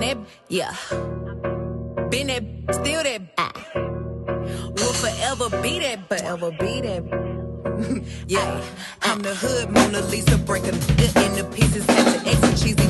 that, yeah. Been that, still that. Will forever be that, forever be that. yeah, I'm the hood Mona Lisa, break a nigga into pieces. Had the and cheesy